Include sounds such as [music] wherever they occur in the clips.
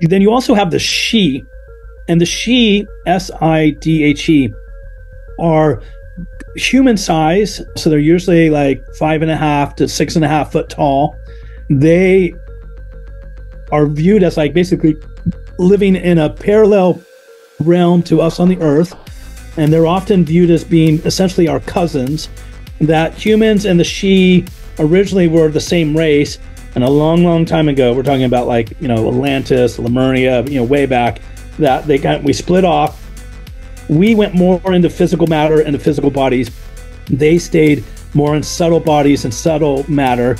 Then you also have the Sidhe, and the Sidhe, S I D H E, are human size. So they're usually like five and a half to six and a half foot tall. They are viewed as like basically living in a parallel realm to us on the earth. And they're often viewed as being essentially our cousins. That humans and the Sidhe originally were the same race. And a long, long time ago, we're talking about like, you know, Atlantis, Lemuria, you know, way back, that they got, we split off. We went more into physical matter and the physical bodies. They stayed more in subtle bodies and subtle matter.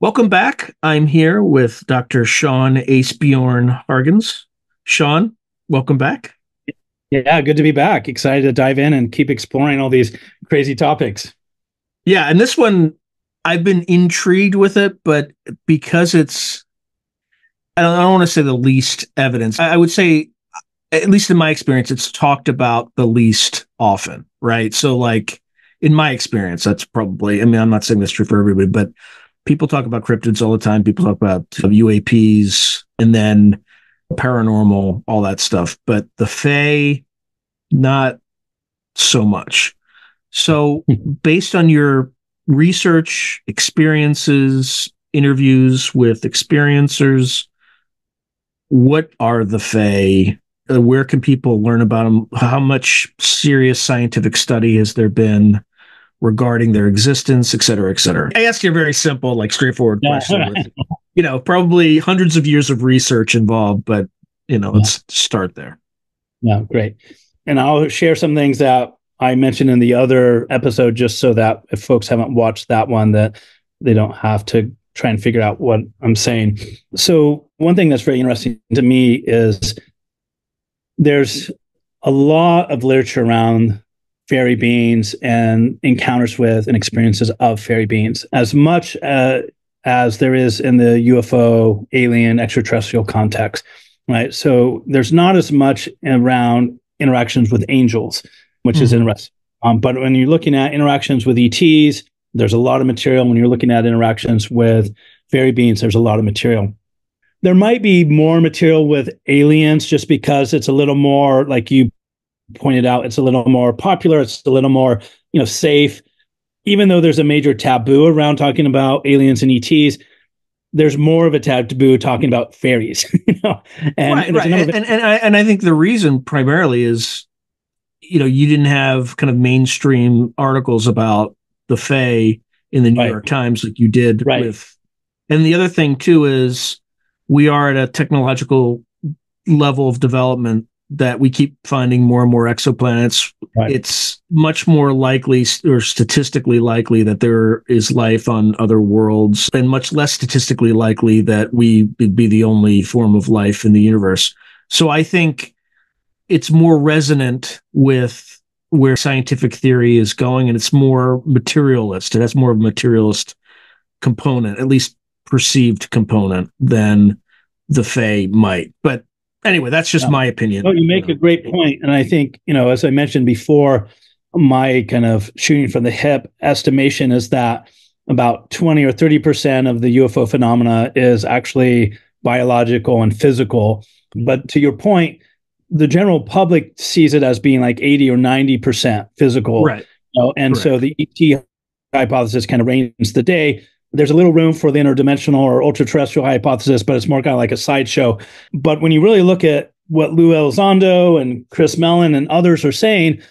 Welcome back. I'm here with Dr. Sean Esbjörn-Hargens. Sean, welcome back. Yeah, good to be back. Excited to dive in and keep exploring all these crazy topics. Yeah, and this one I've been intrigued with it, but because it's I don't, I don't want to say the least evidence. I, I would say at least in my experience, it's talked about the least often, right? So like in my experience, that's probably I mean, I'm not saying that's true for everybody, but people talk about cryptids all the time. People talk about UAPs and then paranormal, all that stuff. But the Fae, not so much. So, [laughs] based on your research, experiences, interviews with experiencers, what are the Fae? Uh, where can people learn about them? How much serious scientific study has there been? Regarding their existence, et cetera, et cetera. I asked you a very simple, like straightforward question. with, [laughs] you know, probably hundreds of years of research involved, but you know, yeah. let's start there. Yeah, great. And I'll share some things that I mentioned in the other episode, just so that if folks haven't watched that one, that they don't have to try and figure out what I'm saying. So one thing that's very interesting to me is there's a lot of literature around fairy beings and encounters with and experiences of fairy beings as much uh, as there is in the UFO, alien, extraterrestrial context, right? So there's not as much around interactions with angels, which mm-hmm. is interesting. Um, but when you're looking at interactions with ETs, there's a lot of material. When you're looking at interactions with fairy beings, there's a lot of material. There might be more material with aliens just because it's a little more like you pointed out, it's a little more popular. It's a little more, you know, safe. Even though there's a major taboo around talking about aliens and ETs, there's more of a taboo talking about fairies. [laughs] you know, and right, and, right. and, and, and I, and I think the reason primarily is, you know, you didn't have kind of mainstream articles about the Fae in the New right. York Times like you did right. with. And the other thing too is we are at a technological level of development that we keep finding more and more exoplanets, right. it's much more likely or statistically likely that there is life on other worlds, and much less statistically likely that we would be the only form of life in the universe. So I think it's more resonant with where scientific theory is going, and it's more materialist. It has more of a materialist component, at least perceived component, than the Fae might. But anyway, that's just yeah. my opinion. Oh, you make a great point, and I think you know, as I mentioned before, my kind of shooting from the hip estimation is that about twenty or thirty percent of the UFO phenomena is actually biological and physical. But to your point, the general public sees it as being like eighty or ninety percent physical, right? You know? And Correct. so the ET hypothesis kind of reigns the day there's a little room for the interdimensional or ultra terrestrial hypothesis, but it's more kind of like a sideshow. But when you really look at what Lou Elizondo and Chris Mellon and others are saying,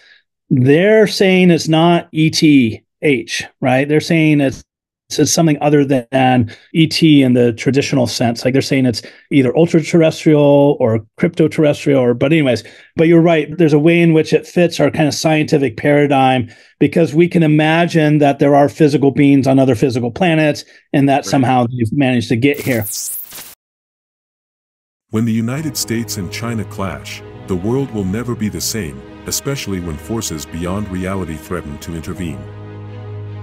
they're saying it's not ETH, right? They're saying it's it's something other than ET in the traditional sense. Like they're saying it's either ultra terrestrial or crypto terrestrial, or but anyways. But you're right. There's a way in which it fits our kind of scientific paradigm because we can imagine that there are physical beings on other physical planets, and that right. somehow they've managed to get here. When the United States and China clash, the world will never be the same, especially when forces beyond reality threaten to intervene.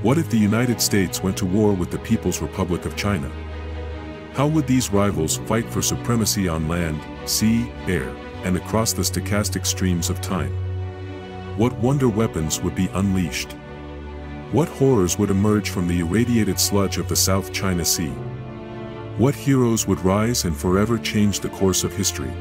What if the United States went to war with the People's Republic of China? How would these rivals fight for supremacy on land, sea, air, and across the stochastic streams of time? What wonder weapons would be unleashed? What horrors would emerge from the irradiated sludge of the South China Sea? What heroes would rise and forever change the course of history?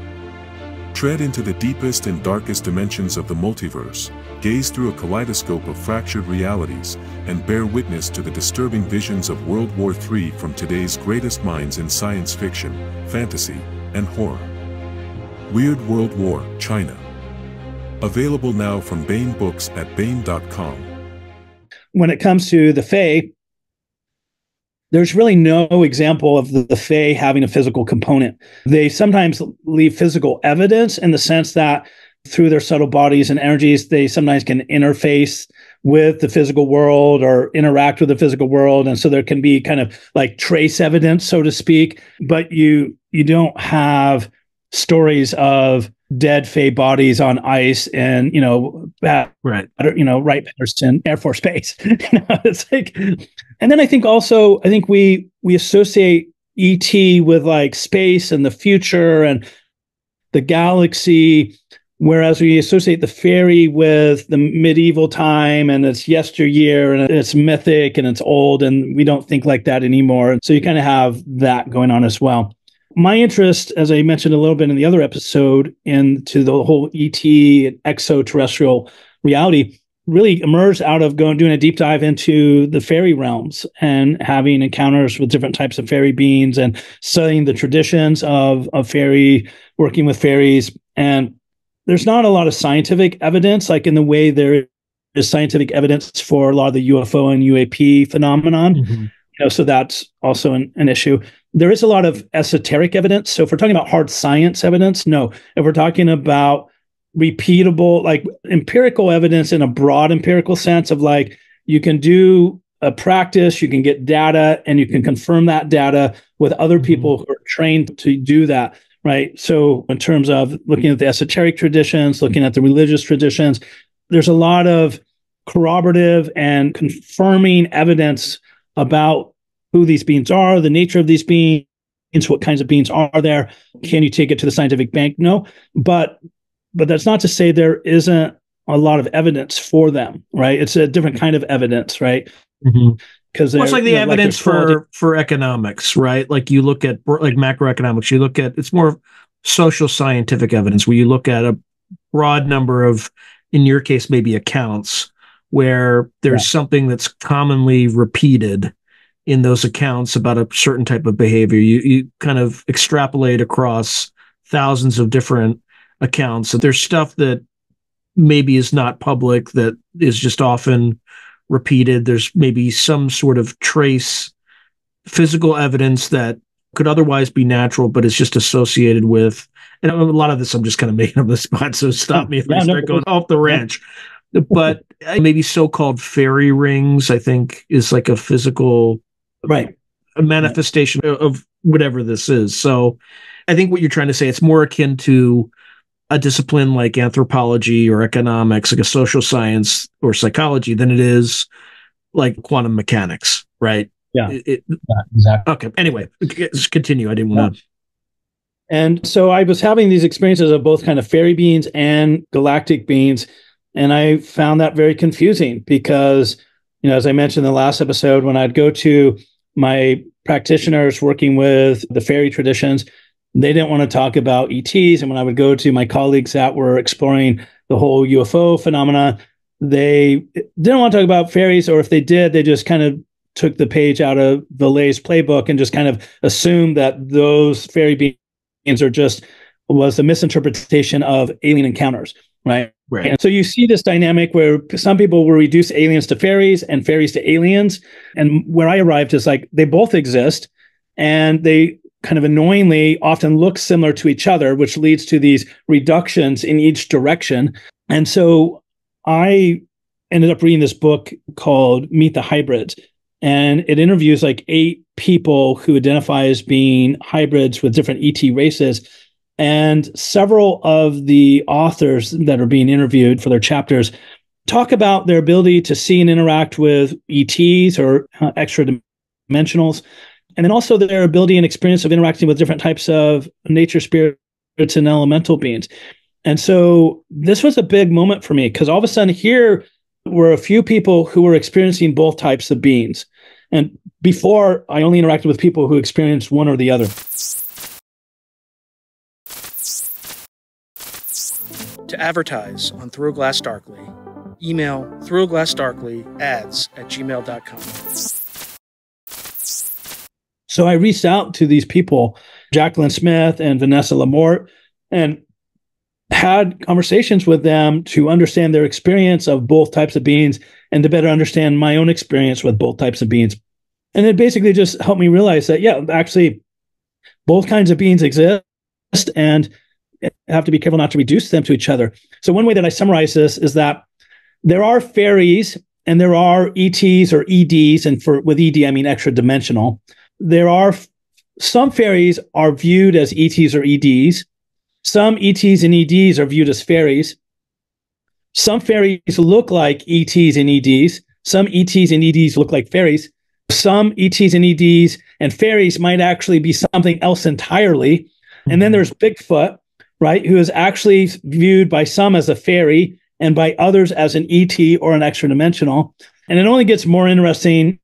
Tread into the deepest and darkest dimensions of the multiverse, gaze through a kaleidoscope of fractured realities, and bear witness to the disturbing visions of World War III from today's greatest minds in science fiction, fantasy, and horror. Weird World War, China. Available now from Baen Books at Baen.com. When it comes to the Fae, there's really no example of the, the Fae having a physical component. They sometimes leave physical evidence in the sense that through their subtle bodies and energies, they sometimes can interface with the physical world or interact with the physical world. And so there can be kind of like trace evidence, so to speak, but you you don't have stories of dead Fae bodies on ice and you know right you know Wright Patterson Air Force Base. [laughs] you know, it's like, and then I think also I think we we associate ET with like space and the future and the galaxy, whereas we associate the fairy with the medieval time and it's yesteryear and it's mythic and it's old and we don't think like that anymore. So you kind of have that going on as well my interest, as I mentioned a little bit in the other episode, into the whole ET and extraterrestrial reality really emerged out of going doing a deep dive into the fairy realms and having encounters with different types of fairy beings and studying the traditions of of fairy working with fairies and there's not a lot of scientific evidence like in the way there is scientific evidence for a lot of the UFO and UAP phenomenon mm-hmm. you know so that's also an, an issue there is a lot of esoteric evidence. So if we're talking about hard science evidence, no. If we're talking about repeatable, like empirical evidence in a broad empirical sense of like you can do a practice, you can get data, and you can confirm that data with other mm-hmm. people who are trained to do that. Right. So in terms of looking at the esoteric traditions, looking at the religious traditions, there's a lot of corroborative and confirming evidence about who these beings are, the nature of these beings, what kinds of beings are there. Can you take it to the scientific bank? No, but but that's not to say there isn't a lot of evidence for them, right? It's a different kind of evidence, right? Mm-hmm because well, it's like the you know, evidence like for for economics, right? Like you look at like macroeconomics, you look at it's more social scientific evidence where you look at a broad number of, in your case, maybe accounts where there's yeah. something that's commonly repeated in those accounts about a certain type of behavior. You you kind of extrapolate across thousands of different accounts. So there's stuff that maybe is not public that is just often repeated. There's maybe some sort of trace physical evidence that could otherwise be natural, but it's just associated with. And a lot of this I'm just kind of [laughs] making up the spot, so stop me if yeah, I start no, going off the ranch. But uh, maybe so-called fairy rings, I think, is like a physical right a manifestation right. of whatever this is so i think what you're trying to say it's more akin to a discipline like anthropology or economics like a social science or psychology than it is like quantum mechanics right? Yeah, it, it, yeah exactly. Okay anyway just continue i didn't want to and so i was having these experiences of both kind of fairy beings and galactic beings and i found that very confusing because you know as i mentioned in the last episode when i'd go to my practitioners working with the fairy traditions, they didn't want to talk about ETs. And when I would go to my colleagues that were exploring the whole UFO phenomena, they didn't want to talk about fairies, or if they did, they just kind of took the page out of Vallee's playbook and just kind of assumed that those fairy beings are just was a misinterpretation of alien encounters, right? Right. And so you see this dynamic where some people will reduce aliens to fairies and fairies to aliens. And where I arrived is like they both exist and they kind of annoyingly often look similar to each other, which leads to these reductions in each direction. And so I ended up reading this book called Meet the Hybrids. And it interviews like eight people who identify as being hybrids with different ET races and several of the authors that are being interviewed for their chapters talk about their ability to see and interact with ETs or uh, extra dimensionals, and then also their ability and experience of interacting with different types of nature spirits and elemental beings. And so this was a big moment for me because all of a sudden here were a few people who were experiencing both types of beings. And before, I only interacted with people who experienced one or the other. To advertise on Through Glass Darkly, email throughglassdarkly ads at gmail.com. So I reached out to these people, Jacqueline Smith and Vanessa LaMorte, and had conversations with them to understand their experience of both types of beings and to better understand my own experience with both types of beings. And it basically just helped me realize that, yeah, actually, both kinds of beings exist and have to be careful not to reduce them to each other. So, one way that I summarize this is that there are fairies and there are ETs or EDs, and for with ED, I mean extra dimensional. There are some fairies are viewed as ETs or EDs, some ETs and EDs are viewed as fairies. Some fairies look like ETs and EDs. Some ETs and EDs look like fairies. Some ETs and EDs and fairies might actually be something else entirely. And then there's Bigfoot, right, who is actually viewed by some as a fairy and by others as an ET or an extra dimensional. And it only gets more interesting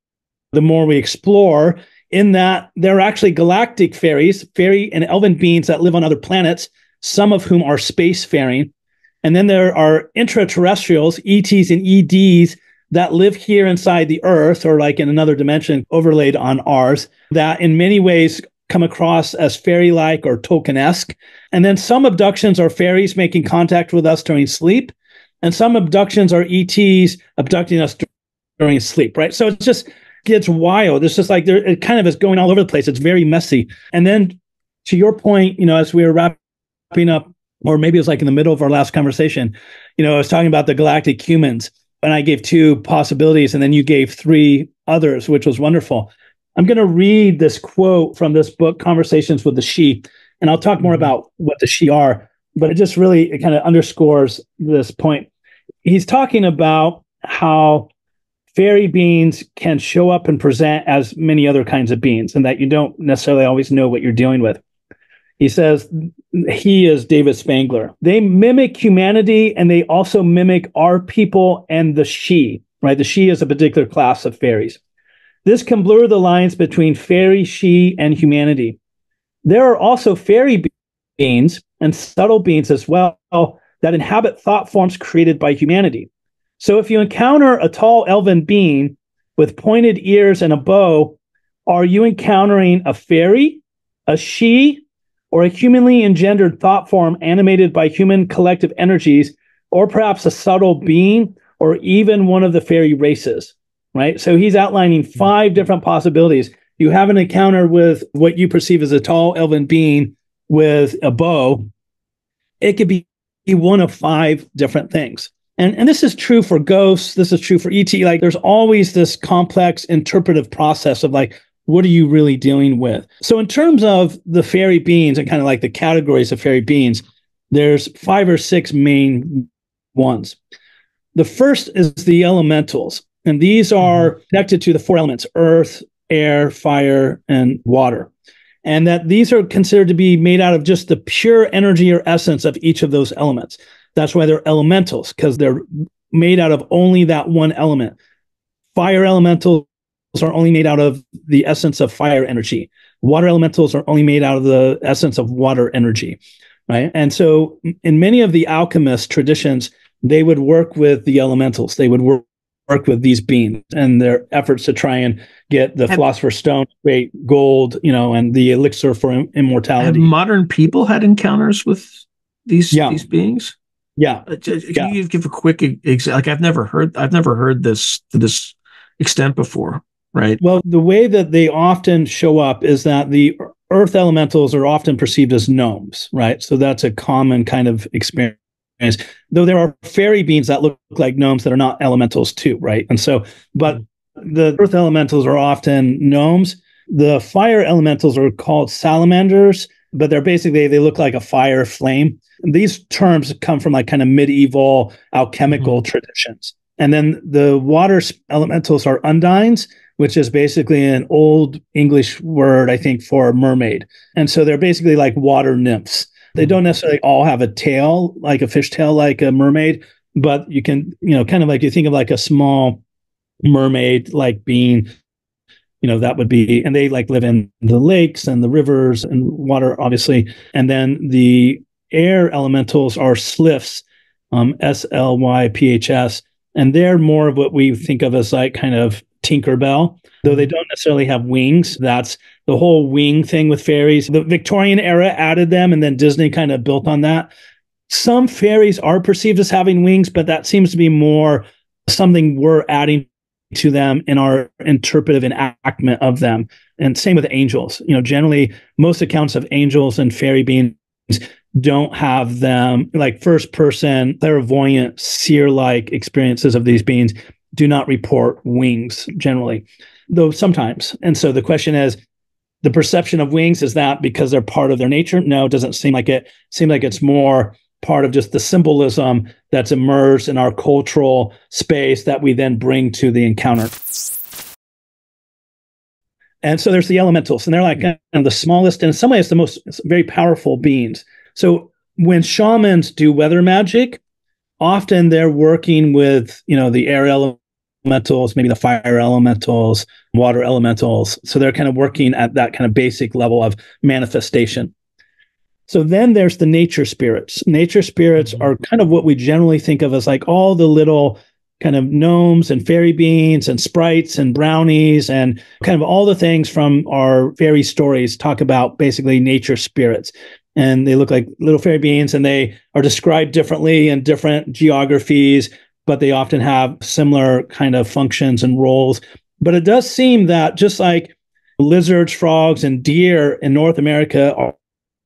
the more we explore, in that there are actually galactic fairies, fairy and elven beings that live on other planets some of whom are spacefaring. And then there are intraterrestrials, ETs and EDs, that live here inside the Earth or like in another dimension overlaid on ours, that in many ways come across as fairy like or Tolkien esque. And then some abductions are fairies making contact with us during sleep. And some abductions are ETs abducting us during sleep, right? So it's just gets wild. It's just like there, it kind of is going all over the place. It's very messy. And then to your point, you know, as we were wrapping up, or maybe it was like in the middle of our last conversation, you know, I was talking about the galactic humans and I gave two possibilities and then you gave three others, which was wonderful. I'm going to read this quote from this book, Conversations with the Sidhe, and I'll talk more mm-hmm. about what the Sidhe are, but it just really it kind of underscores this point. He's talking about how fairy beings can show up and present as many other kinds of beings and that you don't necessarily always know what you're dealing with. He says he is David Spangler. They mimic humanity and they also mimic our people and the Sidhe, right? The Sidhe is a particular class of fairies. This can blur the lines between fairy, Sidhe, and humanity. There are also fairy beings and subtle beings as well that inhabit thought forms created by humanity. So if you encounter a tall elven being with pointed ears and a bow, are you encountering a fairy, a Sidhe, or a humanly engendered thought form animated by human collective energies, or perhaps a subtle being, or even one of the fairy races, right? So he's outlining five different possibilities. You have an encounter with what you perceive as a tall elven being with a bow. It could be one of five different things. And, and this is true for ghosts. This is true for ET. Like there's always this complex interpretive process of like, what are you really dealing with? So, in terms of the fairy beings and kind of like the categories of fairy beings, there's five or six main ones. The first is the elementals, and these are mm-hmm. connected to the four elements earth, air, fire, and water. And that these are considered to be made out of just the pure energy or essence of each of those elements. That's why they're elementals, because they're made out of only that one element. Fire elementals are only made out of the essence of fire energy. Water elementals are only made out of the essence of water energy, right? And so, in many of the alchemist traditions, they would work with the elementals. They would work work with these beings and their efforts to try and get the have, philosopher's stone, create gold, you know, and the elixir for immortality. modern people had encounters with these yeah. these beings? Yeah. Uh, can yeah. you give a quick example? Like I've never heard I've never heard this to this extent before right? Well, the way that they often show up is that the earth elementals are often perceived as gnomes, right? So that's a common kind of experience. Though there are fairy beings that look like gnomes that are not elementals too, right? And so, but the earth elementals are often gnomes. The fire elementals are called salamanders, but they're basically they look like a fire flame. These terms come from like kind of medieval alchemical mm-hmm. traditions. And then the water elementals are undines, which is basically an old English word, I think, for mermaid. And so they're basically like water nymphs. They don't necessarily all have a tail, like a fish tail, like a mermaid, but you can, you know, kind of like you think of like a small mermaid like being you know that would be and they like live in the lakes and the rivers and water obviously. And then the air elementals are sylphs um, s-l-y-p-h-s and they're more of what we think of as like kind of tinkerbell though they don't necessarily have wings. That's the whole wing thing with fairies. The victorian era added them and then disney kind of built on that. Some fairies are perceived as having wings but that seems to be more something we're adding to them in our interpretive enactment of them. And same with angels. You know, generally, most accounts of angels and fairy beings don't have them like first person, clairvoyant, seer like experiences of these beings do not report wings generally, though sometimes. And so the question is, the perception of wings is that because they're part of their nature? No, it doesn't seem like it. Seem like it's more part of just the symbolism that's immersed in our cultural space that we then bring to the encounter. And so there's the elementals, and they're like of the smallest and in some ways the most very powerful beings. So when shamans do weather magic, often they're working with, you know, the air elementals, maybe the fire elementals, water elementals. So they're kind of working at that kind of basic level of manifestation. So then there's the nature spirits. Nature spirits mm-hmm. are kind of what we generally think of as like all the little kind of gnomes and fairy beans and sprites and brownies and kind of all the things from our fairy stories talk about basically nature spirits. And they look like little fairy beans and they are described differently in different geographies, but they often have similar kind of functions and roles. But it does seem that just like lizards, frogs, and deer in North America are,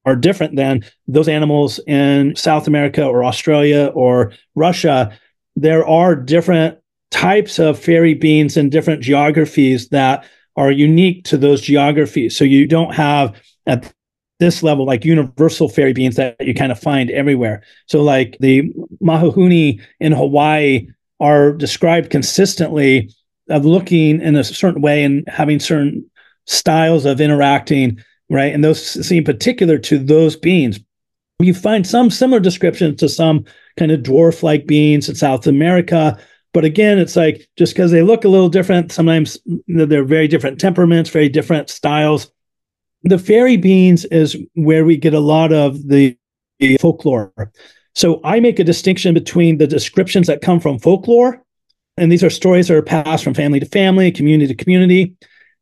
are different than those animals in South America or Australia or Russia. There are different types of fairy beings in different geographies that are unique to those geographies. So you don't have at this level like universal fairy beings that you kind of find everywhere. So like the Menehune in Hawaii are described consistently of looking in a certain way and having certain styles of interacting right? And those seem particular to those beings. You find some similar descriptions to some kind of dwarf like beings in South America. But again, it's like just because they look a little different, sometimes they're very different temperaments, very different styles. The fairy beings is where we get a lot of the, the folklore. So I make a distinction between the descriptions that come from folklore, and these are stories that are passed from family to family, community to community,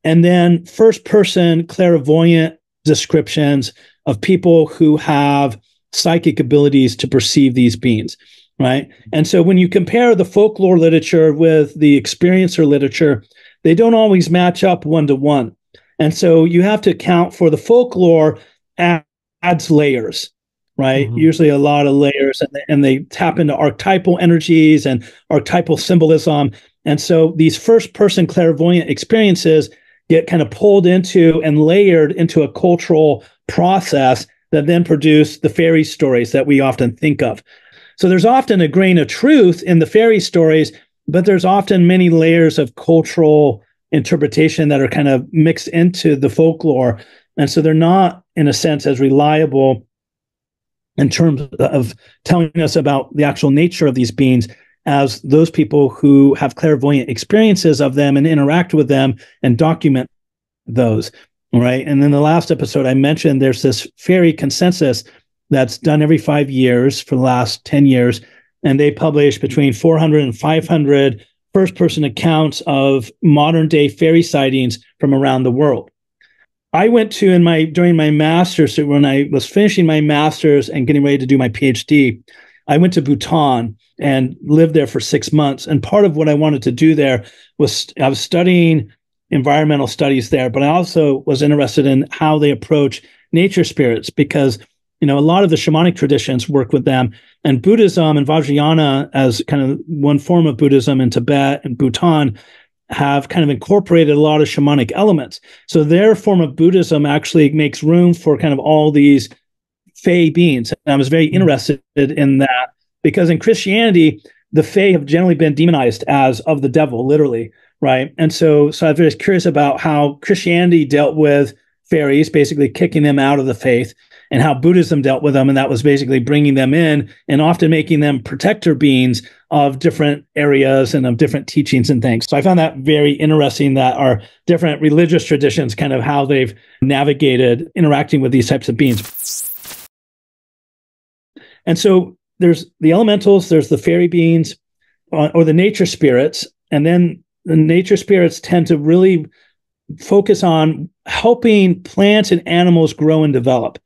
and then first person clairvoyant descriptions of people who have psychic abilities to perceive these beings right? And so when you compare the folklore literature with the experiencer literature they don't always match up one to one and so you have to account for the folklore adds layers right? Mm-hmm. usually a lot of layers and they, and they tap into archetypal energies and archetypal symbolism. And so these first person clairvoyant experiences get kind of pulled into and layered into a cultural process that then produce the fairy stories that we often think of. So there's often a grain of truth in the fairy stories, but there's often many layers of cultural interpretation that are kind of mixed into the folklore. And so they're not, in a sense, as reliable in terms of telling us about the actual nature of these beings as those people who have clairvoyant experiences of them and interact with them and document those. Right. And then the last episode I mentioned there's this fairy consensus that's done every five years for the last 10 years. And they publish between 400 and 500 first person accounts of modern day fairy sightings from around the world. I went to in my during my master's when I was finishing my master's and getting ready to do my PhD, I went to Bhutan and lived there for six months. And part of what I wanted to do there was I was studying environmental studies there, but I also was interested in how they approach nature spirits because you know a lot of the shamanic traditions work with them, and Buddhism and Vajrayana as kind of one form of Buddhism in Tibet and Bhutan have kind of incorporated a lot of shamanic elements. So their form of Buddhism actually makes room for kind of all these fey beings. And I was very mm-hmm. interested in that because in Christianity, the Fae have generally been demonized as of the devil, literally, right? And so, so I'm very curious about how Christianity dealt with fairies, basically kicking them out of the faith, and how Buddhism dealt with them. And that was basically bringing them in and often making them protector beings of different areas and of different teachings and things. So I found that very interesting that our different religious traditions, kind of how they've navigated interacting with these types of beings. And so there's the elementals, there's the fairy beings, uh, or the nature spirits, and then the nature spirits tend to really focus on helping plants and animals grow and develop.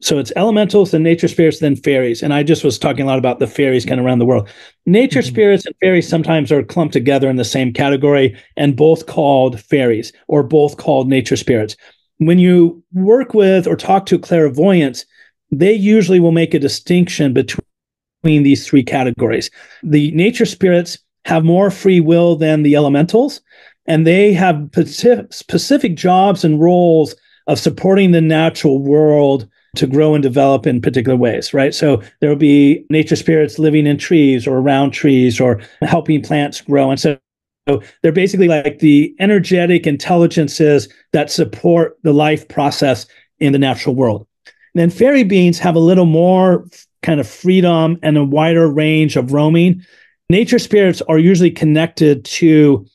So it's elementals, then nature spirits, then fairies. And I just was talking a lot about the fairies kind of around the world. Nature mm-hmm. spirits and fairies sometimes are clumped together in the same category and both called fairies or both called nature spirits. When you work with or talk to clairvoyants, they usually will make a distinction between these three categories. The nature spirits have more free will than the elementals, and they have specific jobs and roles of supporting the natural world to grow and develop in particular ways, right? So there will be nature spirits living in trees or around trees or helping plants grow. And so, so they're basically like the energetic intelligences that support the life process in the natural world. And then fairy beings have a little more kind of freedom and a wider range of roaming. Nature spirits are usually connected to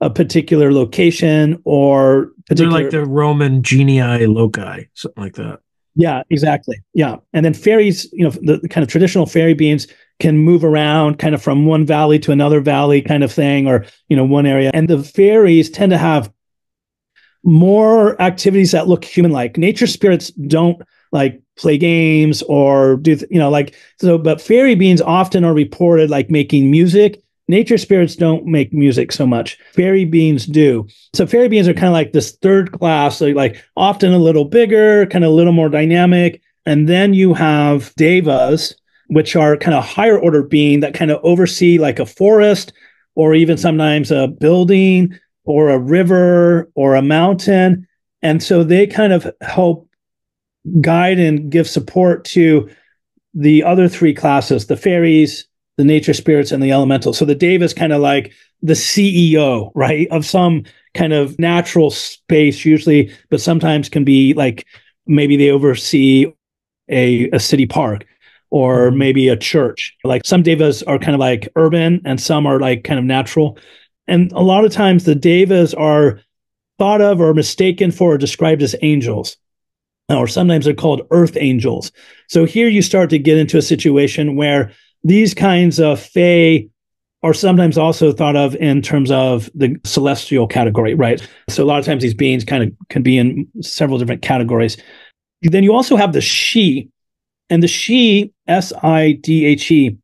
a particular location or particular, They're like the Roman genii loci, something like that. Yeah, exactly. Yeah. And then fairies, you know, the, the, kind of traditional fairy beings can move around kind of from one valley to another valley kind of thing, or, you know, one area. And the fairies tend to have more activities that look human like. Nature spirits don't like play games or do, you know, like, so, but fairy beings often are reported like making music Nature spirits don't make music so much. Fairy beings do. So fairy beings are kind of like this third class, like, like often a little bigger, kind of a little more dynamic. And then you have devas, which are kind of higher order being that kind of oversee like a forest or even sometimes a building or a river or a mountain. And so they kind of help guide and give support to the other three classes, the fairies, the nature spirits and the elemental. So the Deva is kind of like the CEO, right, of some kind of natural space, usually, but sometimes can be like maybe they oversee a, a city park or mm-hmm. maybe a church. Like some devas are kind of like urban and some are like kind of natural. And a lot of times the devas are thought of or mistaken for or described as angels. Or sometimes they're called earth angels. So here you start to get into a situation where these kinds of fae are sometimes also thought of in terms of the celestial category, right? So a lot of times these beings kind of can be in several different categories. Then you also have the Sidhe, and the Sidhe, S I D H E,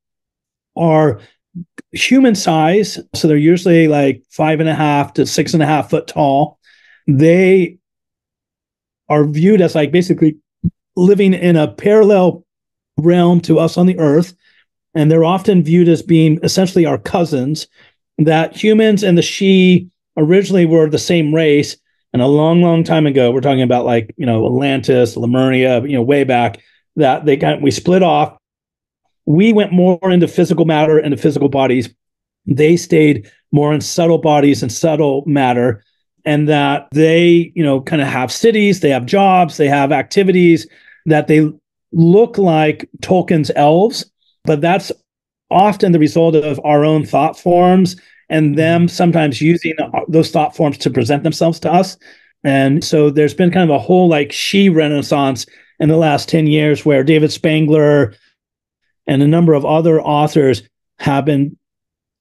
are human size. So they're usually like five and a half to six and a half foot tall. They are viewed as like basically living in a parallel realm to us on the earth and they're often viewed as being essentially our cousins. That humans and the Sidhe originally were the same race, and a long, long time ago, we're talking about like you know Atlantis, Lemuria, you know, way back. That they got we split off. We went more into physical matter and physical bodies. They stayed more in subtle bodies and subtle matter, and that they you know kind of have cities, they have jobs, they have activities that they look like Tolkien's elves but that's often the result of our own thought forms and them mm-hmm. sometimes using uh, those thought forms to present themselves to us. And so there's been kind of a whole like Sidhe renaissance in the last 10 years where David Spangler and a number of other authors have been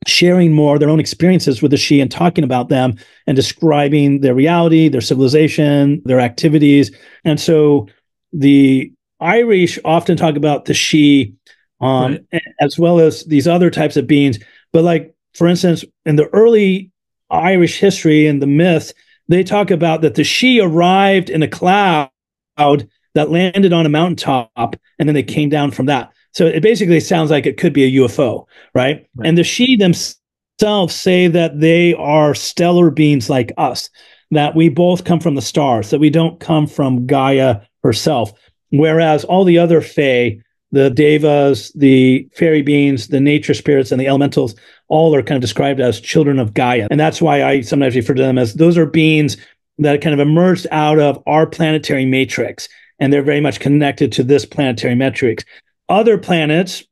sharing more their own experiences with the Sidhe and talking about them and describing their reality, their civilization, their activities. And so the Irish often talk about the Sidhe um, right. as well as these other types of beings. But like, for instance, in the early Irish history and the myth, they talk about that the Sidhe arrived in a cloud that landed on a mountaintop and then they came down from that. So it basically sounds like it could be a UFO, right? right. And the Sidhe themselves say that they are stellar beings like us, that we both come from the stars, that we don't come from Gaia herself. Whereas all the other Fae the devas, the fairy beings, the nature spirits, and the elementals all are kind of described as children of Gaia. And that's why I sometimes refer to them as those are beings that kind of emerged out of our planetary matrix. and they're very much connected to this planetary metrics. Other planets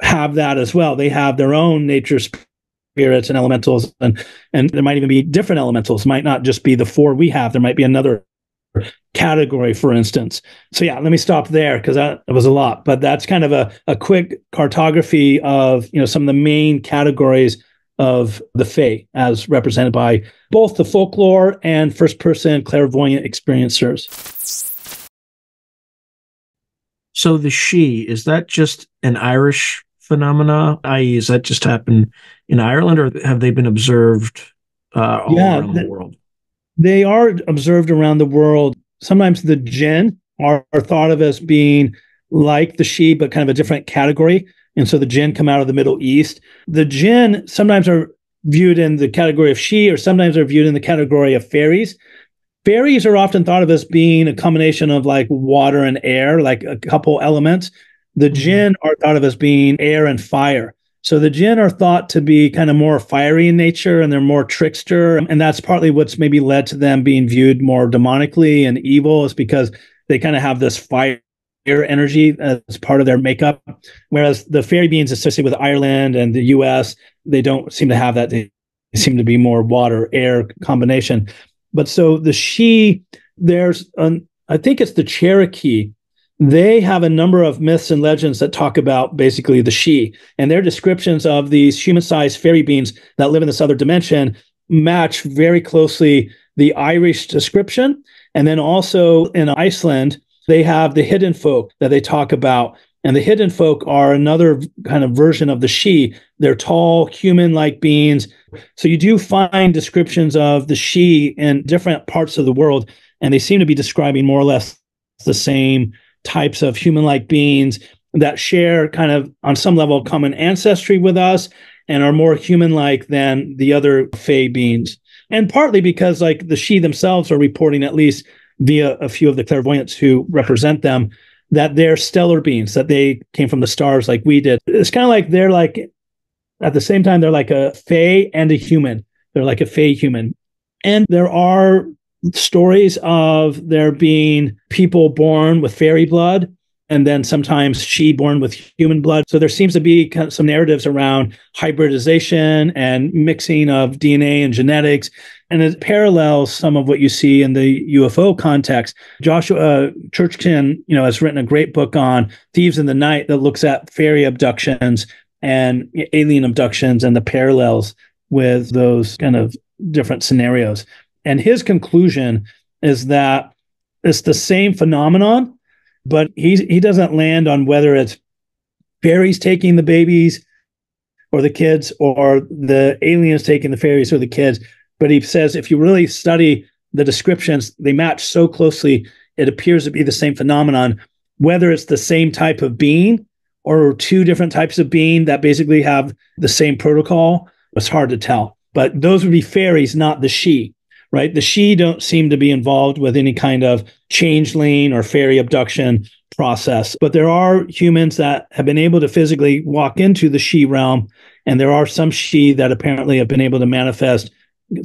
have that as well. They have their own nature spirits and elementals, and and there might even be different elementals. It might not just be the four we have. There might be another category, for instance. So yeah, let me stop there because that was a lot. But that's kind of a, a quick cartography of you know some of the main categories of the Fae as represented by both the folklore and first person clairvoyant experiencers. So the Sidhe, is that just an Irish phenomena? I.e., is that just happened in Ireland or have they been observed uh, all yeah, around the, the world? They are observed around the world. Sometimes the jinn are, are thought of as being like the Sidhe, but kind of a different category. And so the jinn come out of the Middle East. The jinn sometimes are viewed in the category of Sidhe, or sometimes are viewed in the category of fairies. Fairies are often thought of as being a combination of like water and air, like a couple elements. The mm-hmm. jinn are thought of as being air and fire. So the jinn are thought to be kind of more fiery in nature and they're more trickster. And that's partly what's maybe led to them being viewed more demonically and evil, is because they kind of have this fire energy as part of their makeup. Whereas the fairy beings associated with Ireland and the US, they don't seem to have that. They seem to be more water air combination. But so the Sidhe, there's an, I think it's the Cherokee. They have a number of myths and legends that talk about basically the Sidhe, and their descriptions of these human-sized fairy beings that live in this other dimension match very closely the Irish description. And then also in Iceland, they have the hidden folk that they talk about. And the hidden folk are another kind of version of the Sidhe. They're tall, human like beings. So you do find descriptions of the Sidhe in different parts of the world, and they seem to be describing more or less the same types of human like beings that share kind of on some level common ancestry with us and are more human like than the other Fey beings. And partly because like the Sidhe themselves are reporting at least via a few of the clairvoyants who represent them that they're stellar beings, that they came from the stars like we did. It's kind of like they're like, at the same time, they're like a fae and a human. They're like a fae human. And there are stories of there being people born with fairy blood and then sometimes Sidhe born with human blood. So there seems to be some narratives around hybridization and mixing of DNA and genetics. And it parallels some of what you see in the UFO context. Joshua Cutchin, you know, has written a great book on Thieves in the Night that looks at fairy abductions and alien abductions and the parallels with those kind of different scenarios. And his conclusion is that it's the same phenomenon but he he doesn't land on whether it's fairies taking the babies or the kids or the aliens taking the fairies or the kids. But he says if you really study the descriptions, they match so closely, it appears to be the same phenomenon, whether it's the same type of being or two different types of being that basically have the same protocol. It's hard to tell. But those would be fairies, not the Sidhe, right? The Sidhe don't seem to be involved with any kind of changeling or fairy abduction process, but there are humans that have been able to physically walk into the Sidhe realm, and there are some Sidhe that apparently have been able to manifest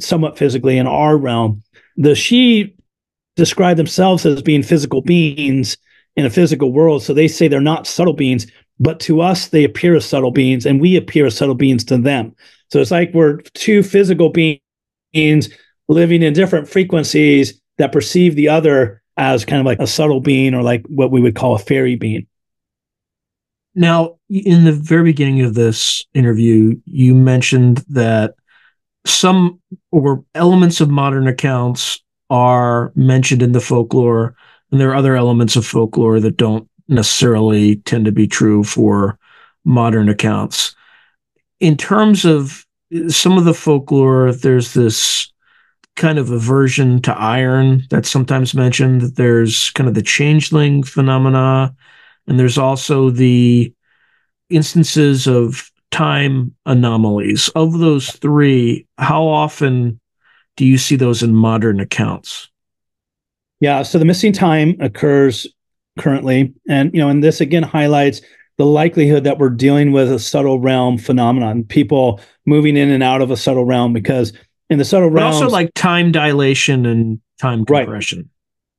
somewhat physically in our realm. The Sidhe describe themselves as being physical beings in a physical world, so they say they're not subtle beings, but to us they appear as subtle beings, and we appear as subtle beings to them. So it's like we're two physical beings living in different frequencies that perceive the other as kind of like a subtle being or like what we would call a fairy being. Now, in the very beginning of this interview, you mentioned that some or elements of modern accounts are mentioned in the folklore, and there are other elements of folklore that don't necessarily tend to be true for modern accounts. In terms of some of the folklore, there's this kind of aversion to iron that's sometimes mentioned. There's kind of the changeling phenomena, and there's also the instances of time anomalies. Of those three, how often do you see those in modern accounts? Yeah, so the missing time occurs currently, and you know, and this again highlights the likelihood that we're dealing with a subtle realm phenomenon, people moving in and out of a subtle realm because in the subtle realm. Also, like time dilation and time compression.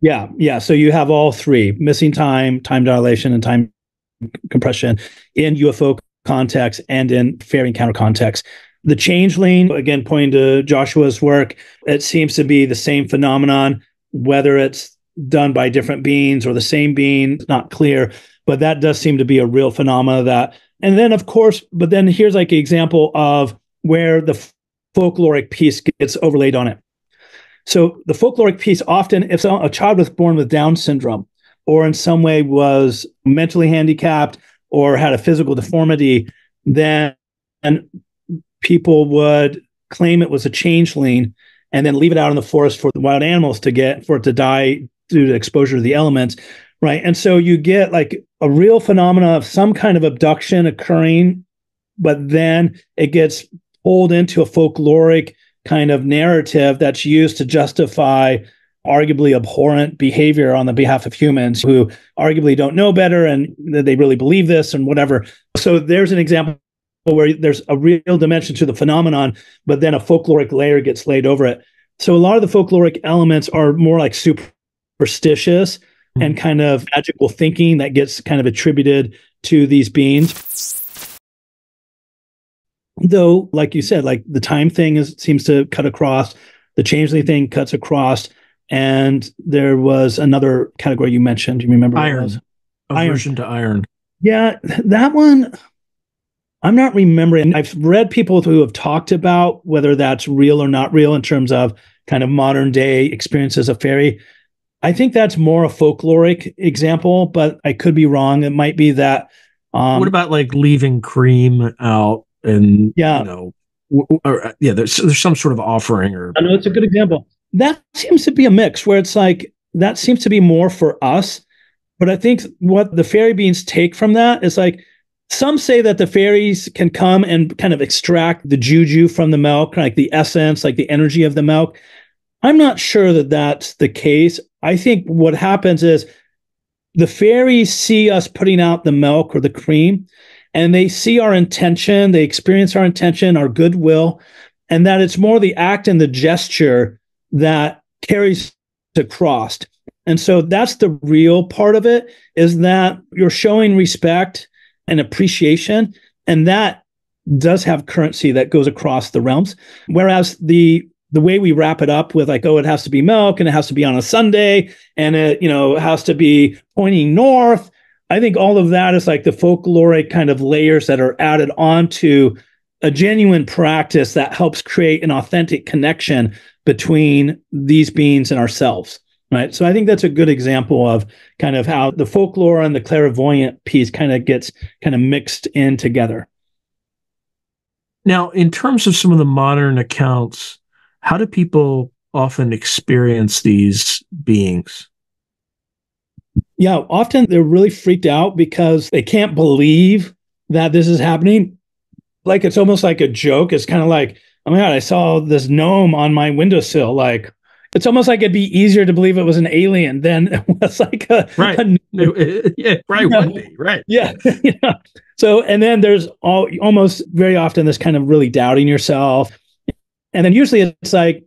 Yeah, yeah. So you have all three missing time, time dilation, and time compression in UFO context and in fairy encounter context. The changeling, again, pointing to Joshua's work, it seems to be the same phenomenon, whether it's done by different beings or the same being, it's not clear, but that does seem to be a real phenomena that. And then, of course, but then here's like an example of where the folkloric piece gets overlaid on it. So the folkloric piece often, if a child was born with Down syndrome or in some way was mentally handicapped or had a physical deformity, then and people would claim it was a changeling and then leave it out in the forest for the wild animals to get for it to die due to exposure to the elements right and so you get like a real phenomena of some kind of abduction occurring but then it gets pulled into a folkloric kind of narrative that's used to justify arguably abhorrent behavior on the behalf of humans who arguably don't know better and they really believe this and whatever. So there's an example where there's a real dimension to the phenomenon, but then a folkloric layer gets laid over it. So a lot of the folkloric elements are more like superstitious mm-hmm. and kind of magical thinking that gets kind of attributed to these beings. Though like you said like the time thing is seems to cut across the changeling thing cuts across and there was another category you mentioned. You remember iron. aversion to iron. Yeah that one i'm not remembering. I've read people who have talked about whether that's real or not real in terms of kind of modern day experiences of fairy i think that's more a folkloric example but i could be wrong it might be that um, what about like leaving cream out and yeah, you know, or, uh, yeah, there's there's some sort of offering or. I know it's a good example. That seems to be a mix where it's like that seems to be more for us, but I think what the fairy beans take from that is like some say that the fairies can come and kind of extract the juju from the milk, like the essence, like the energy of the milk. I'm not sure that that's the case. I think what happens is the fairies see us putting out the milk or the cream and they see our intention, they experience our intention, our goodwill, and that it's more the act and the gesture that carries across. And so that's the real part of it is that you're showing respect and appreciation. And that does have currency that goes across the realms. Whereas the the way we wrap it up with like, oh, it has to be milk and it has to be on a Sunday and it, you know, has to be pointing north I think all of that is like the folkloric kind of layers that are added onto a genuine practice that helps create an authentic connection between these beings and ourselves. Right. So I think that's a good example of kind of how the folklore and the clairvoyant piece kind of gets kind of mixed in together. Now, in terms of some of the modern accounts, how do people often experience these beings? Yeah, often they're really freaked out because they can't believe that this is happening. Like it's almost like a joke. It's kind of like, oh my God, I saw this gnome on my windowsill. Like it's almost like it'd be easier to believe it was an alien than [laughs] it was like a right. A, yeah, right. You know, right. Yeah. [laughs] yeah. So, and then there's all almost very often this kind of really doubting yourself. And then usually it's like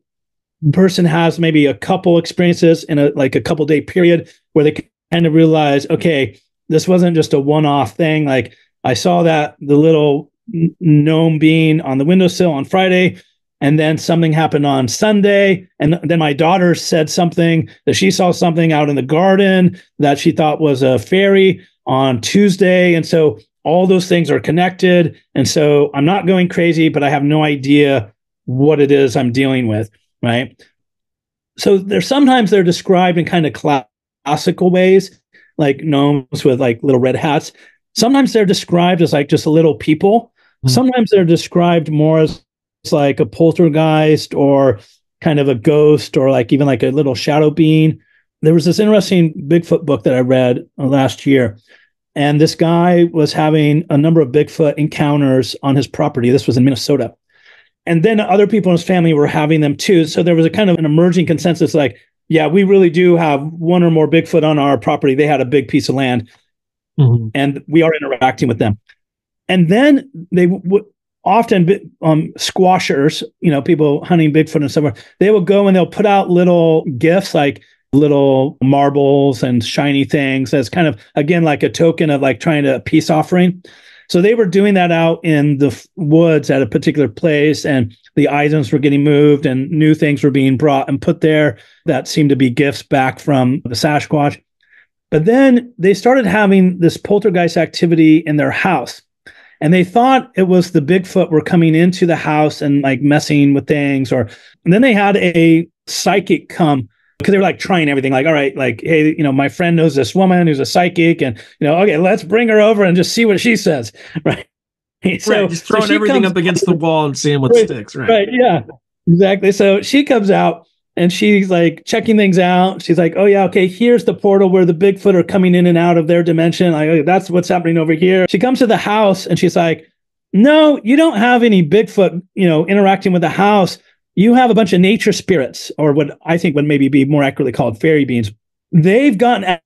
person has maybe a couple experiences in a like a couple day period where they kind of realize, okay, this wasn't just a one-off thing. Like I saw that the little gnome being on the windowsill on Friday, and then something happened on Sunday, and then my daughter said something that she saw something out in the garden that she thought was a fairy on Tuesday, and so all those things are connected. And so I'm not going crazy, but I have no idea what it is I'm dealing with, right? So they're sometimes they're described in kind of classical ways, like gnomes with like little red hats. Sometimes they're described as like just a little people. Mm-hmm. Sometimes they're described more as like a poltergeist or kind of a ghost or like even like a little shadow being. There was this interesting Bigfoot book that I read uh, last year. And this guy was having a number of Bigfoot encounters on his property. This was in Minnesota. And then other people in his family were having them too. So there was a kind of an emerging consensus like, yeah, we really do have one or more Bigfoot on our property. They had a big piece of land, mm-hmm. and we are interacting with them. And then they would often um, squatchers, you know, people hunting Bigfoot and somewhere, they will go and they'll put out little gifts like, little marbles and shiny things as kind of again like a token of like trying to a peace offering. So they were doing that out in the woods at a particular place, and the items were getting moved, and new things were being brought and put there that seemed to be gifts back from the Sasquatch. But then they started having this poltergeist activity in their house. And they thought it was the Bigfoot were coming into the house and like messing with things. Or and then they had a psychic come because they were like trying everything like all right like hey you know my friend knows this woman who's a psychic and you know okay let's bring her over and just see what she says. [laughs] Right? So right, just throwing so everything comes, up against the wall and seeing what right, sticks right. right yeah exactly. So she comes out and she's like checking things out. She's like oh yeah okay here's the portal where the bigfoot are coming in and out of their dimension. Like okay, that's what's happening over here. She comes to the house and she's like no you don't have any bigfoot you know interacting with the house you have a bunch of nature spirits, or what I think would maybe be more accurately called fairy beings. They've gotten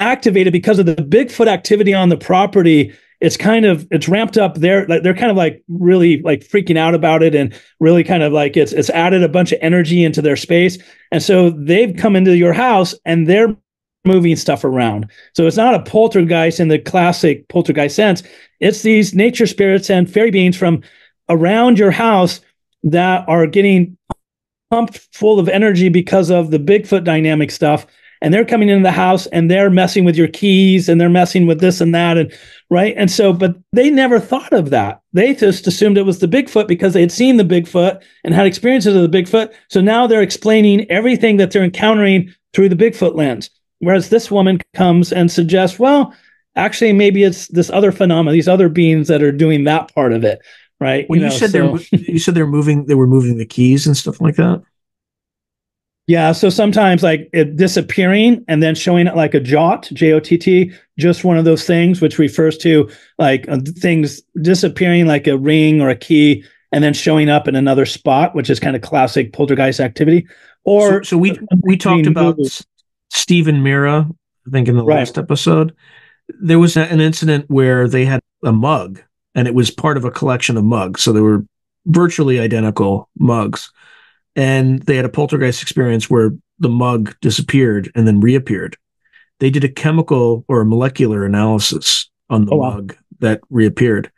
activated because of the Bigfoot activity on the property. It's kind of it's ramped up. They're like they're kind of like really like freaking out about it, and really kind of like it's it's added a bunch of energy into their space. And so they've come into your house and they're moving stuff around. So it's not a poltergeist in the classic poltergeist sense. It's these nature spirits and fairy beings from around your house that are getting pumped full of energy because of the Bigfoot dynamic stuff. And they're coming into the house and they're messing with your keys and they're messing with this and that. And right. And so, but they never thought of that. They just assumed it was the Bigfoot because they had seen the Bigfoot and had experiences of the Bigfoot. So now they're explaining everything that they're encountering through the Bigfoot lens. Whereas this woman comes and suggests, well, actually, maybe it's this other phenomenon, these other beings that are doing that part of it right? When you, know, you said so, they're you said they're moving, they were moving the keys and stuff like that. Yeah, so sometimes like it disappearing and then showing it like a jot, J O T T, just one of those things, which refers to like uh, things disappearing like a ring or a key and then showing up in another spot, which is kind of classic poltergeist activity. Or so, so we we talked about. Stephen Mira, I think in the right. last episode. There was an incident where they had a mug and it was part of a collection of mugs. So they were virtually identical mugs. And they had a poltergeist experience where the mug disappeared and then reappeared. They did a chemical or a molecular analysis on the oh, mug wow. that reappeared.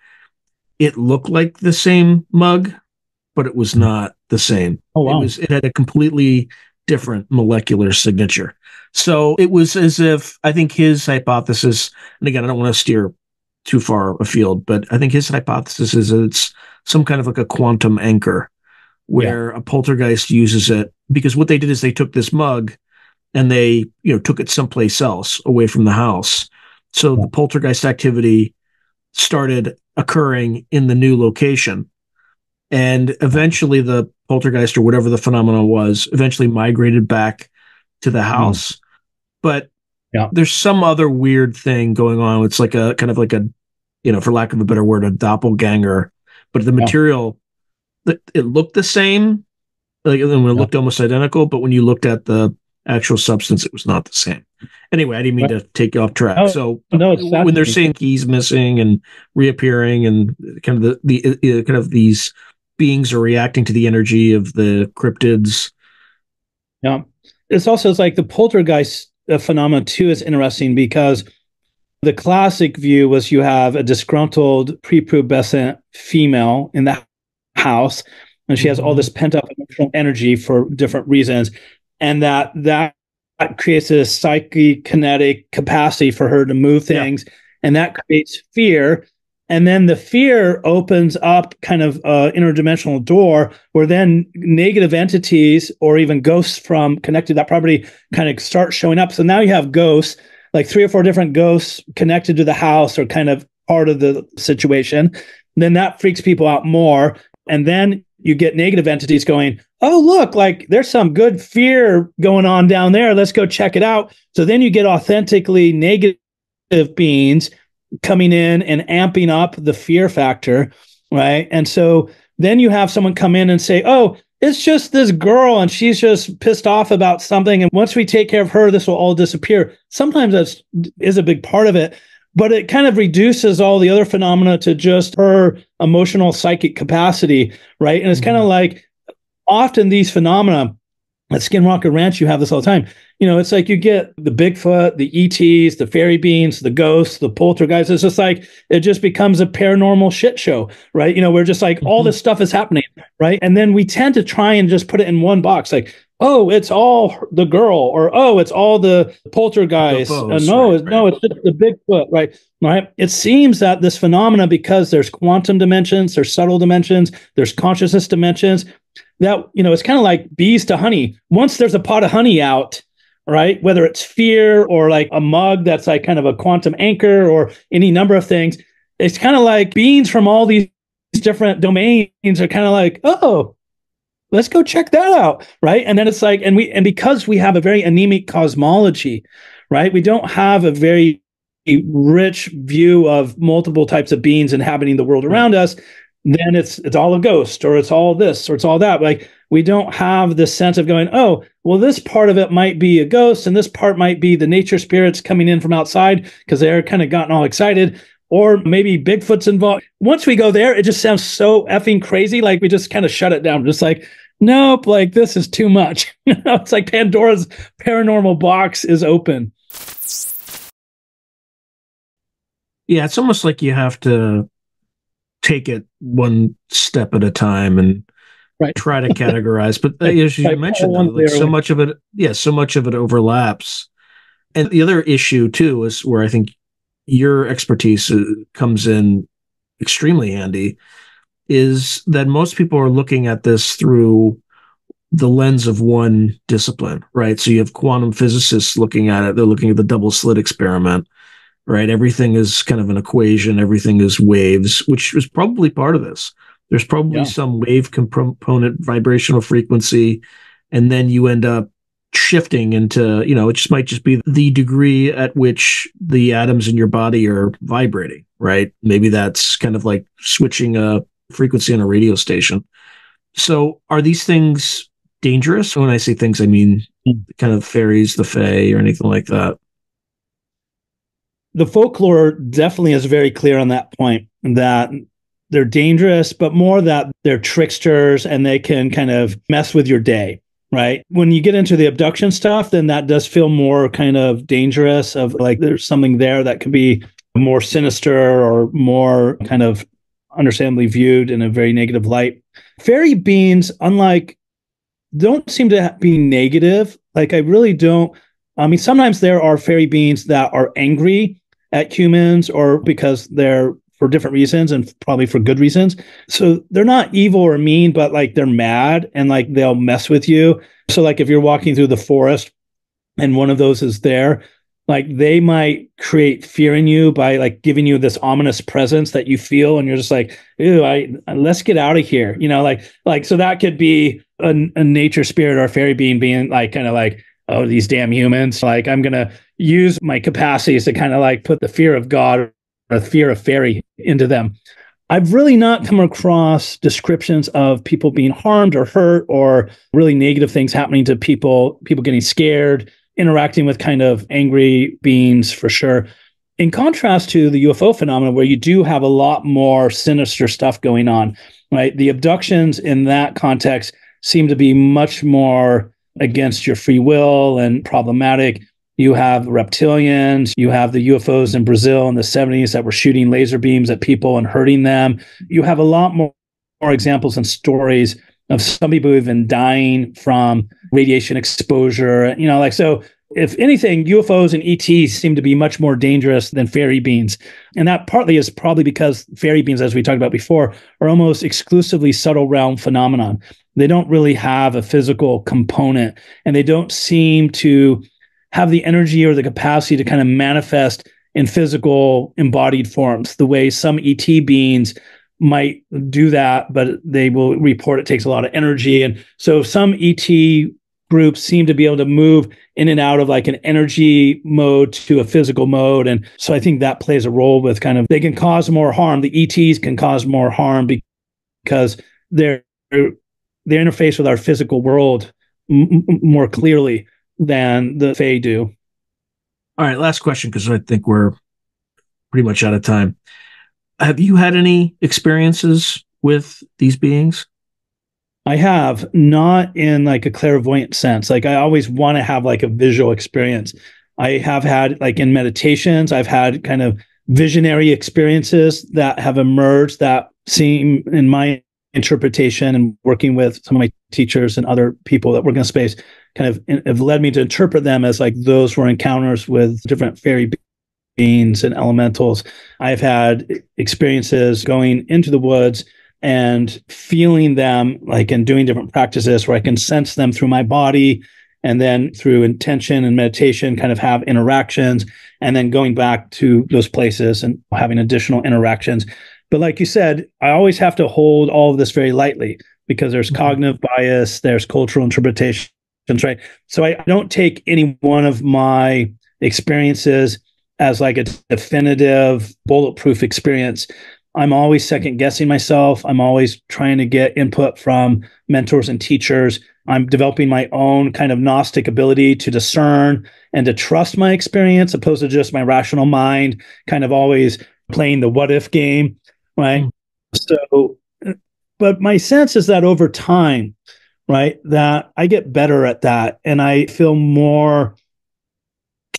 It looked like the same mug, but it was hmm. not the same. Oh, wow. It was it had a completely different molecular signature. So it was as if I think his hypothesis, and again, I don't want to steer too far afield, but I think his hypothesis is that it's some kind of like a quantum anchor where yeah. a poltergeist uses it because what they did is they took this mug and they, you know, took it someplace else away from the house. So yeah. the poltergeist activity started occurring in the new location. And eventually the poltergeist or whatever the phenomenon was eventually migrated back to the hmm. house. Mm. But yeah. There's some other weird thing going on. It's like a kind of like a, you know, for lack of a better word, a doppelganger. But the yeah. material, it, it looked the same. Like when it yeah. looked almost identical, but when you looked at the actual substance, it was not the same. Anyway, I didn't mean to take you off track. Oh, so no, when they're saying keys missing and reappearing, and kind of the the uh, kind of these beings are reacting to the energy of the cryptids. Yeah, it's also it's like the poltergeist the phenomenon too is interesting because the classic view was you have a disgruntled prepubescent female in the house and she has all mm-hmm. this pent up emotional energy for different reasons and that that creates a psychokinetic capacity for her to move things yeah. and that creates fear and then the fear opens up kind of a interdimensional door where then negative entities or even ghosts from connected to that property kind of start showing up. So now you have ghosts like three or four different ghosts connected to the house or kind of part of the situation. Then that freaks people out more. And then you get negative entities going oh look like there's some good fear going on down there. Let's go check it out. So then you get authentically negative beings coming in and amping up the fear factor, right? And so then you have someone come in and say, "Oh, it's just this girl and she's just pissed off about something and once we take care of her this will all disappear." Sometimes that is is a big part of it, but it kind of reduces all the other phenomena to just her emotional psychic capacity, right? And it's mm-hmm. kind of like often these phenomena at Skinwalker Ranch, you have this all the time. You know, it's like you get the Bigfoot, the ETs, the fairy beans, the ghosts, the poltergeists. It's just like it just becomes a paranormal shit show, right? You know, we're just like mm-hmm. all this stuff is happening, right? And then we tend to try and just put it in one box, like, oh, it's all the girl, or oh, it's all the poltergeist. The uh, no, right, no, right. it's just the Bigfoot, right? Right. It seems that this phenomena, because there's quantum dimensions, there's subtle dimensions, there's consciousness dimensions, that you know it's kind of like bees to honey. Once there's a pot of honey out right whether it's fear or like a mug that's like kind of a quantum anchor or any number of things it's kind of like beans from all these different domains are kind of like oh let's go check that out right? And then it's like and we and because we have a very anemic cosmology right we don't have a very rich view of multiple types of beings inhabiting the world around us then it's it's all a ghost or it's all this or it's all that. Like we don't have the sense of going oh well this part of it might be a ghost and this part might be the nature spirits coming in from outside because they're kind of gotten all excited or maybe bigfoot's involved. Once we go there it just sounds so effing crazy. Like we just kind of shut it down. Just like nope like this is too much. [laughs] It's like pandora's paranormal box is open. Yeah it's almost like you have to take it one step at a time and right. try to [laughs] categorize. But as you mentioned, like so much of it, yeah, so much of it overlaps. And the other issue too is where I think your expertise uh, comes in extremely handy is that most people are looking at this through the lens of one discipline, right? So you have quantum physicists looking at it. They're looking at the double slit experiment right? Everything is kind of an equation, everything is waves, which is probably part of this. There's probably yeah. some wave component, vibrational frequency, and then you end up shifting into, you know, it just might just be the degree at which the atoms in your body are vibrating, right? Maybe that's kind of like switching a frequency on a radio station. So are these things dangerous? When I say things, I mean hmm. kind of fairies, the fae, or anything like that the folklore definitely is very clear on that point that they're dangerous, but more that they're tricksters and they can kind of mess with your day. Right. When you get into the abduction stuff, then that does feel more kind of dangerous of like there's something there that could be more sinister or more kind of understandably viewed in a very negative light. Fairy beans, unlike, don't seem to be negative. Like I really don't. I mean, sometimes there are fairy beings that are angry at humans or because they're for different reasons and probably for good reasons. So they're not evil or mean, but like they're mad and like they'll mess with you. So like if you're walking through the forest and one of those is there, like they might create fear in you by like giving you this ominous presence that you feel and you're just like ew i let's get out of here you know like like so that could be a, a nature spirit or a fairy being being like kind of like oh, these damn humans. Like, I'm to use my capacities to kind of like put the fear of God or the fear of fairy into them. I've really not come across descriptions of people being harmed or hurt or really negative things happening to people, people getting scared, interacting with kind of angry beings for sure. In contrast to the UFO phenomenon, where you do have a lot more sinister stuff going on, right? The abductions in that context seem to be much more against your free will and problematic. You have reptilians, you have the UFOs in Brazil in the 70s that were shooting laser beams at people and hurting them. You have a lot more, more examples and stories of some people who've been dying from radiation exposure. You know, like, so if anything, UFOs and ETs seem to be much more dangerous than fairy beans. And that partly is probably because fairy beans, as we talked about before, are almost exclusively subtle realm phenomenon. They don't really have a physical component and they don't seem to have the energy or the capacity to kind of manifest in physical embodied forms the way some ET beings might do that, but they will report it takes a lot of energy. And so some ET groups seem to be able to move in and out of like an energy mode to a physical mode. And so I think that plays a role with kind of they can cause more harm. The ETs can cause more harm because they're they interface with our physical world m- more clearly than the Fae do. All right, last question because I think we're pretty much out of time. Have you had any experiences with these beings? I have not in like a clairvoyant sense. Like I always want to have like a visual experience. I have had like in meditations, I've had kind of visionary experiences that have emerged that seem in my interpretation and working with some of my teachers and other people that work in space kind of have led me to interpret them as like those were encounters with different fairy beings and elementals. I've had experiences going into the woods and feeling them like and doing different practices where I can sense them through my body and then through intention and meditation kind of have interactions and then going back to those places and having additional interactions but like you said i always have to hold all of this very lightly because there's mm-hmm. cognitive bias there's cultural interpretations right so I don't take any one of my experiences as like a definitive bulletproof experience I'm always second guessing myself. I'm always trying to get input from mentors and teachers. I'm developing my own kind of Gnostic ability to discern and to trust my experience opposed to just my rational mind, kind of always playing the what if game. Right. Mm-hmm. So, but my sense is that over time, right, that I get better at that and I feel more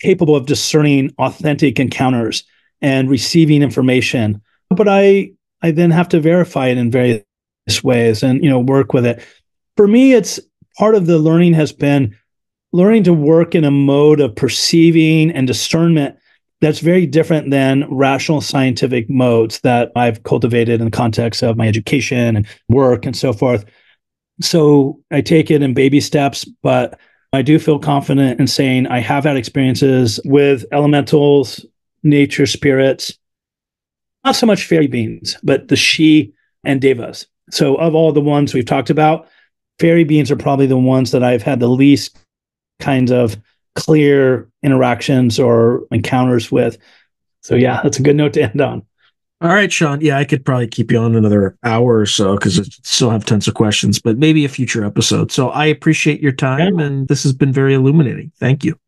capable of discerning authentic encounters and receiving information but I I then have to verify it in various ways and you know work with it. For me, it's part of the learning has been learning to work in a mode of perceiving and discernment that's very different than rational scientific modes that I've cultivated in the context of my education and work and so forth. So I take it in baby steps, but I do feel confident in saying I have had experiences with elementals, nature spirits, not so much fairy beings, but the Sidhe and devas. So, of all the ones we've talked about, fairy beings are probably the ones that I've had the least kinds of clear interactions or encounters with. So, yeah, that's a good note to end on. All right, Sean. Yeah, I could probably keep you on another hour or so because I still have tons of questions, but maybe a future episode. So I appreciate your time, yeah. and this has been very illuminating. Thank you.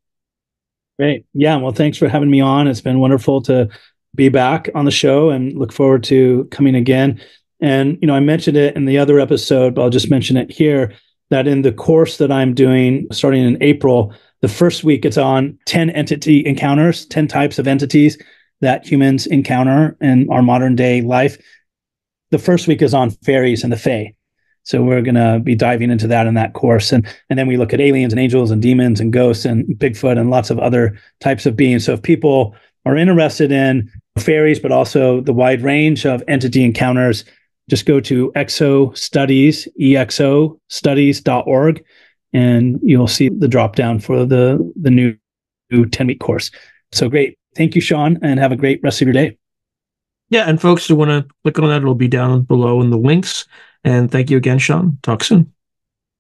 Great. Yeah. Well, thanks for having me on. It's been wonderful to be back on the show and look forward to coming again. And, you know, I mentioned it in the other episode, but I'll just mention it here that in the course that I'm doing starting in April, the first week it's on 10 entity encounters, 10 types of entities that humans encounter in our modern day life. The first week is on fairies and the fae. So we're going to be diving into that in that course. And, and then we look at aliens and angels and demons and ghosts and Bigfoot and lots of other types of beings. So if people are interested in fairies, but also the wide range of entity encounters, just go to exo studies, exo studies.org, and you'll see the drop down for the, the new, new 10 week course. So great. Thank you, Sean, and have a great rest of your day. Yeah. And folks who want to click on that, it'll be down below in the links. And thank you again, Sean. Talk soon.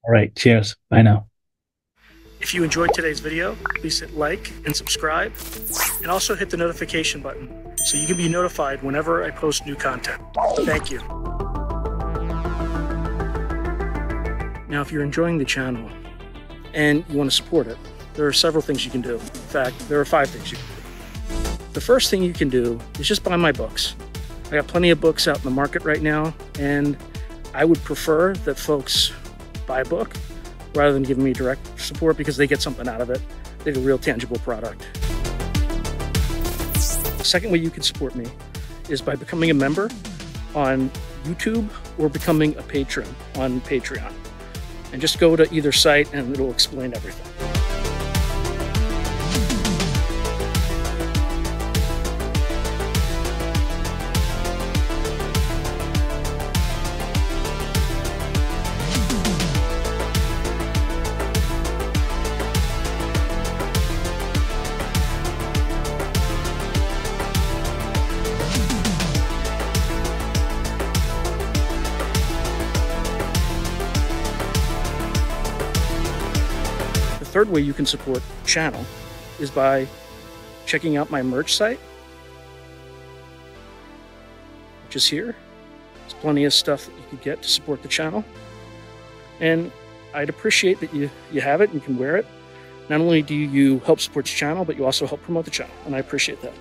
All right. Cheers. Bye now. If you enjoyed today's video, please hit like and subscribe, and also hit the notification button so you can be notified whenever I post new content. Thank you. Now, if you're enjoying the channel and you want to support it, there are several things you can do. In fact, there are five things you can do. The first thing you can do is just buy my books. I got plenty of books out in the market right now, and I would prefer that folks buy a book rather than giving me direct support because they get something out of it. They get a real tangible product. The second way you can support me is by becoming a member on YouTube or becoming a patron on Patreon. And just go to either site and it'll explain everything. Third way you can support channel is by checking out my merch site, which is here. There's plenty of stuff that you could get to support the channel. And I'd appreciate that you, you have it and can wear it. Not only do you help support the channel, but you also help promote the channel, and I appreciate that.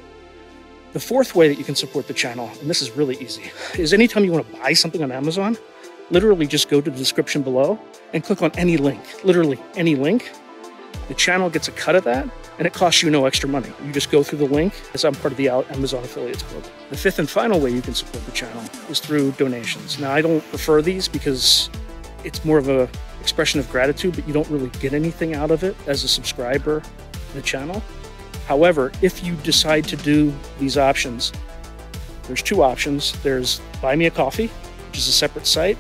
The fourth way that you can support the channel, and this is really easy, is anytime you want to buy something on Amazon, literally just go to the description below and click on any link, literally any link. The channel gets a cut of that and it costs you no extra money. You just go through the link as I'm part of the Amazon Affiliates Club. The fifth and final way you can support the channel is through donations. Now, I don't prefer these because it's more of a expression of gratitude, but you don't really get anything out of it as a subscriber to the channel. However, if you decide to do these options, there's two options. There's Buy Me a Coffee, which is a separate site,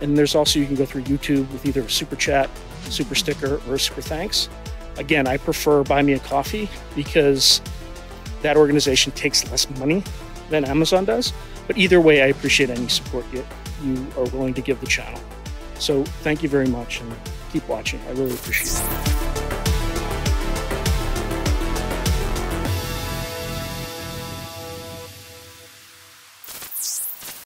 and there's also you can go through YouTube with either a super chat, super sticker, or super thanks. Again, I prefer Buy Me a Coffee because that organization takes less money than Amazon does. But either way, I appreciate any support you, you are willing to give the channel. So thank you very much and keep watching. I really appreciate it.